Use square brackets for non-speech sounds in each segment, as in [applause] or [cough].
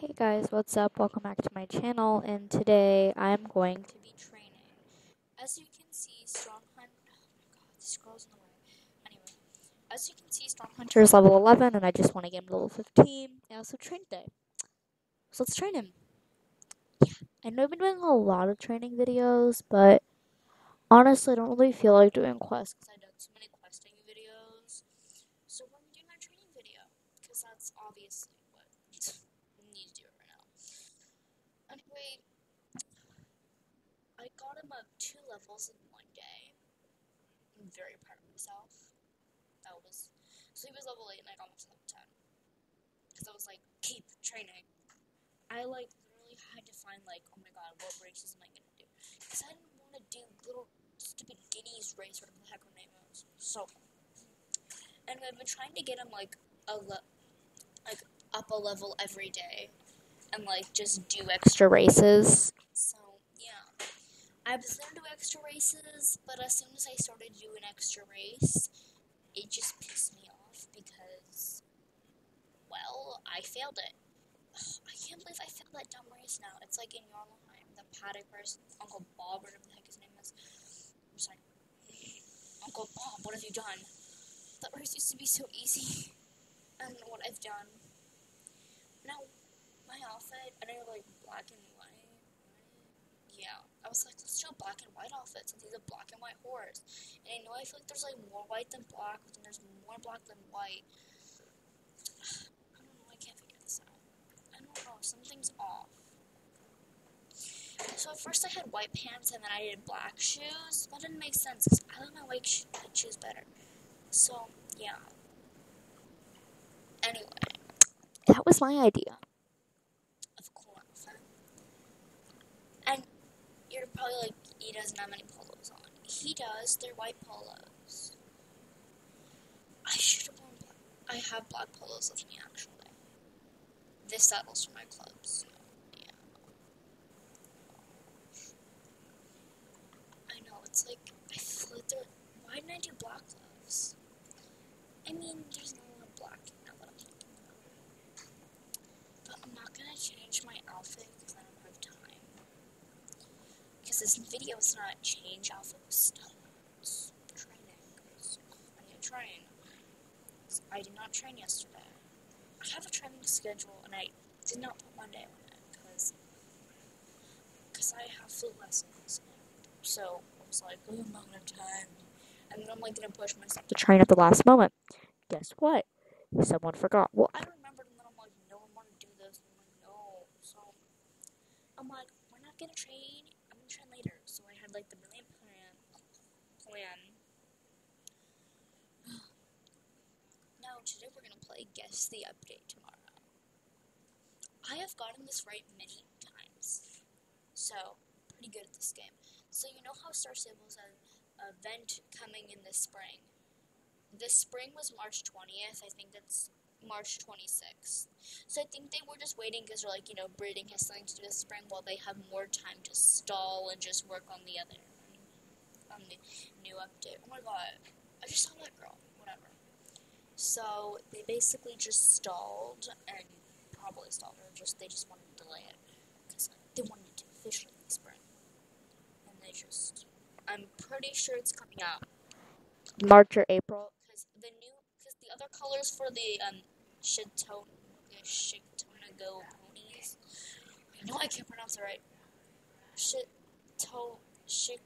Hey guys, what's up? Welcome back to my channel, and today I'm going to be training. As you can see, Strong Hunt. Oh god, this scroll's in the way. Anyway, as you can see, Stormhunter is level 11, and I just want to get him to level 15. I also trained today. So let's train him. Yeah, I know I've been doing a lot of training videos, but honestly, I don't really feel like doing quests because I've done too many questing videos. So we're doing our training video, because that's obviously what we need to do right now. Anyway, I got him up two levels in one day. I'm very proud of myself. That was so he was level eight and I got him to level ten. Because I was like, keep training. I like literally had to find like, oh my god, what races am I gonna do? Because I didn't want to do little stupid guineas race, whatever the heck her name was. So, and I've been trying to get him like a le- like up a level every day and like just do extra races. So I was gonna do extra races, but as soon as I started to do an extra race, it just pissed me off because, well, I failed it. Ugh, I can't believe I failed that dumb race now. It's like in Jarlaheim, the paddock race, Uncle Bob, whatever the heck his name is. I'm sorry, Uncle Bob, what have you done? That race used to be so easy. I don't know what I've done. Now, my outfit, I know like black and I was like, let's do black and white outfit since he's a black and white horse. And I know I feel like there's like more white than black, but then there's more black than white. [sighs] I don't know, I can't figure this out. I don't know, something's off. So at first I had white pants and then I did black shoes. That didn't make sense I like my white shoes better. So, yeah. Anyway, that was my idea of a cool outfit. And you're probably like, he doesn't have any polos on. He does. They're white polos. I should have worn black. I have black polos with me actually. This settles for my clubs. So, yeah. I know it's like I like there. Why didn't I do black gloves? I mean, there's no one black now that I'm thinking about. But I'm not gonna change my outfit because I don't have time. Because this video is not change stuff. It's training. 'cause I need to train. I did not train yesterday. I have a training schedule and I did not put Monday on it because because I have flu lessons. So I was like, oh, I'm not gonna time. And then I'm like gonna push myself to train at the last moment. Guess what? Someone forgot. Well, I remembered, and then I'm like, no, I want to do this. I'm like, no. So I'm like, we're not train. Gonna train later. So I had like the brilliant plan. Plan. Now today we're gonna play Guess the Update tomorrow. I have gotten this right many times, so pretty good at this game. So you know how Star Stable has an event coming in the spring. This spring was March 20th. I think that's March 26th. So I think they were just waiting because they're like, you know, breeding has something to do this spring while they have more time to stall and just work on the other, on the new update. Oh my god, I just saw that girl. So they basically just stalled and probably stalled or Just they just wanted to delay it because they wanted it to officially be spring, and they just. I'm pretty sure it's coming out March or April because the new because the other colors for the um Shito Shitonago ponies. I know I can't pronounce it right. Shito Shik.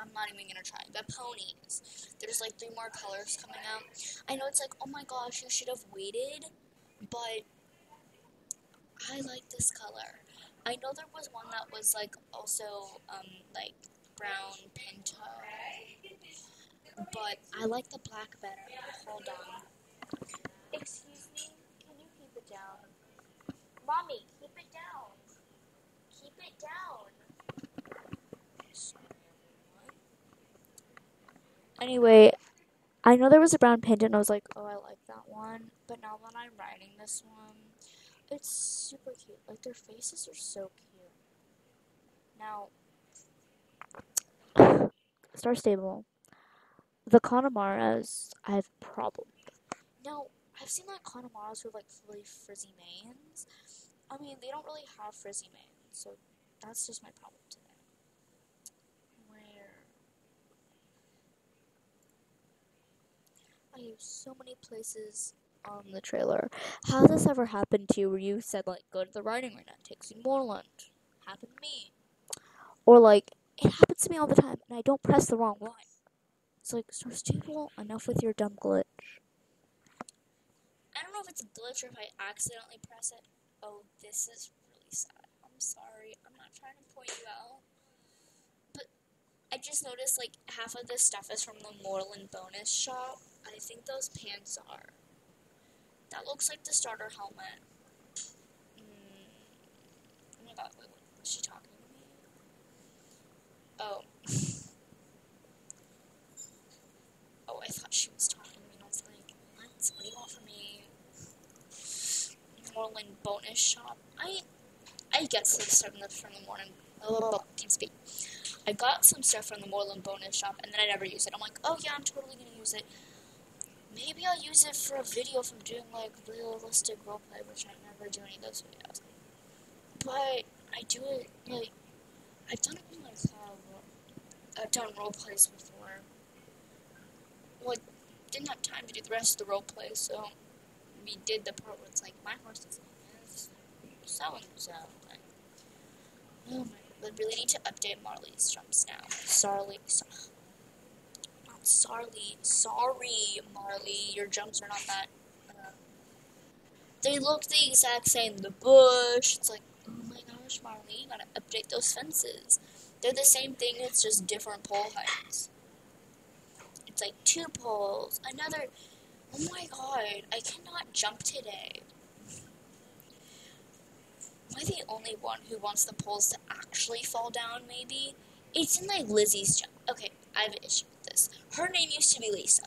I'm not even gonna try. The ponies. There's like three more colors coming out. I know it's like, oh my gosh, you should have waited, but I like this color. I know there was one that was like also um like brown pinto, but I like the black better. Hold on. Excuse me, can you keep it down? Mommy, keep it down. Keep it down. Anyway, I know there was a brown pendant, and I was like, oh, I like that one. But now that I'm riding this one, it's super cute. Like, their faces are so cute. Now, [sighs] Star Stable. The Connemaras, I have a problem. Now, I've seen like Connemara's with like really frizzy manes. I mean, they don't really have frizzy manes, so that's just my problem today. Where Use so many places on the trailer. How has this ever happened to you where you said like go to the writing riding arena, takes you Moorland? Happened to me. Or like it happens to me all the time and I don't press the wrong one. It's like Stable, enough with your dumb glitch. I don't know if it's a glitch or if I accidentally press it. Oh, this is really sad. I'm sorry. I'm not trying to point you out. But I just noticed like half of this stuff is from the Moorland bonus shop. I think those pants are. That looks like the starter helmet. Mm. Oh my god, wait, was she talking to me? Oh. [laughs] oh, I thought she was talking to me, and I was like, what? What do you want from me? Moorland bonus shop. I I get some stuff from the morning. Oh, can speak. I got some stuff from the Moorland bonus shop, and then I never use it. I'm like, oh yeah, I'm totally gonna use it. Maybe I'll use it for a video from doing like realistic roleplay, which I never do any of those videos. But I do it like I've done it in my club. I've done roleplays before. Like didn't have time to do the rest of the roleplay, so we did the part where it's like my horse is so and so. Oh my! We really need to update Marley's jumps now. Sorry, so Sorry, sorry, Marley. Your jumps are not that. Uh, they look the exact same. The bush. It's like, oh my gosh, Marley, you gotta update those fences. They're the same thing. It's just different pole heights. It's like two poles. Another. Oh my god, I cannot jump today. Am I the only one who wants the poles to actually fall down, maybe? It's in like Lizzie's jump. Okay, I have an issue Her name used to be Lisa,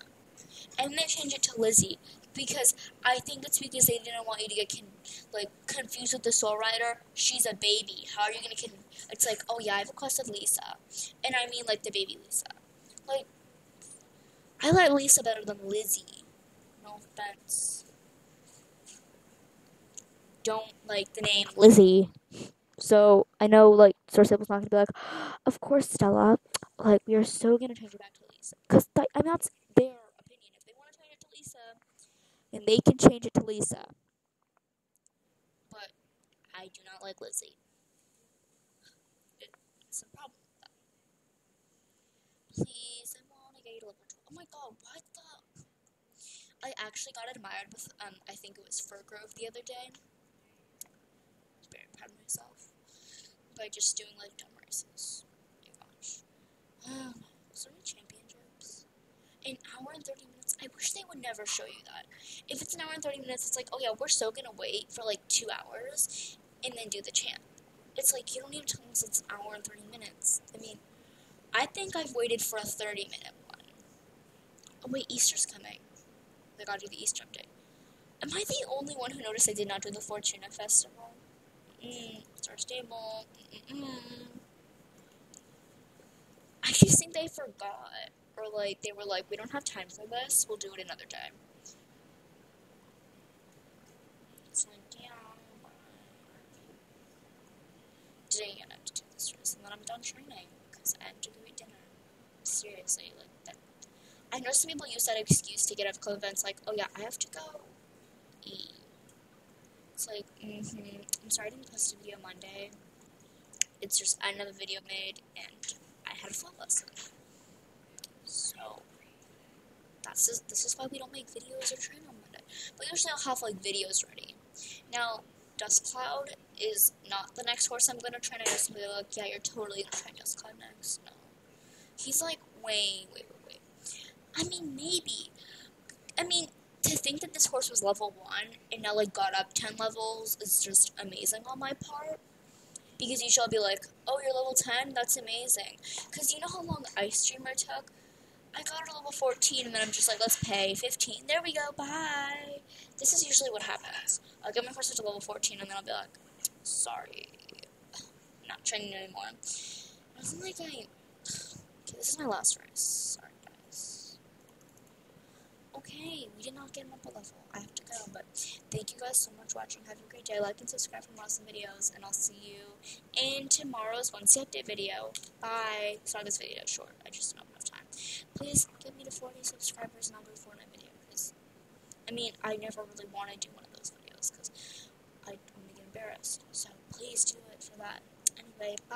and they changed it to Lizzie because I think it's because they didn't want you to get con- like confused with the Soul Rider. She's a baby. How are you gonna? Con- it's like, oh yeah, I have a quest Lisa, and I mean like the baby Lisa. Like, I like Lisa better than Lizzie. No offense. Don't like the name Lizzie. So I know like Source was not gonna be like, of course Stella, like we are so gonna change it back to Because I mean that's their opinion. If they want to change it to Lisa, then they can change it to Lisa. But I do not like Lizzie. It's a problem with that. Please, I get you to level 12. Oh my god, what the? I actually got admired with, um, I think it was Firgrove the other day. Very proud of myself. By just doing like dumb races. Oh my gosh. Um, was there any championships? An hour and 30 minutes? I wish they would never show you that. If it's an hour and 30 minutes, it's like, oh yeah, we're so gonna wait for like two hours and then do the chant. It's like, you don't even tell us it's an hour and 30 minutes. I mean, I think I've waited for a 30 minute one. Oh wait, Easter's coming. I gotta do the Easter update. Am I the only one who noticed I did not do the Fortuna Festival? Mm, Star Stable. Mm-mm. I just think they forgot. Or like they were like, we don't have time for this, we'll do it another time. It's like, yeah. Today I have to do this race and then I'm done training because I have to go eat dinner. Seriously, like that. I know some people use that excuse to get out of club events, like, oh yeah, I have to go eat. It's like, mm-hmm. I'm sorry I didn't post a video Monday. It's just another video made and I had a float lesson. That's just, this is why we don't make videos or train on Monday. But usually I'll have like videos ready. Now, Dust Cloud is not the next horse I'm gonna train. I just be like, yeah, you're totally gonna train Dust Cloud next. No, he's like way, way, way. I mean, maybe. I mean, to think that this horse was level one and now like got up ten levels is just amazing on my part because you shall be like, oh, you're level 10? That's amazing. Because you know how long Ice Dreamer took? I got it to level 14, and then I'm just like, let's pay 15. There we go, bye. This is usually what happens. I'll get my horse to level 14, and then I'll be like, sorry, I'm not training anymore. It wasn't like I... Okay, this is my last race. Sorry, guys. Okay, we did not get him up a level. I have to go, but thank you guys so much for watching. Have a great day. Like and subscribe for more awesome videos, and I'll see you in tomorrow's Wednesday update video. Bye. Sorry, this video is short. I just time. Please give me to 40 subscribers, and I'll do a Fortnite video. Because, I mean, I never really want to do one of those videos because I don't want to get embarrassed. So please do it for that. Anyway, bye.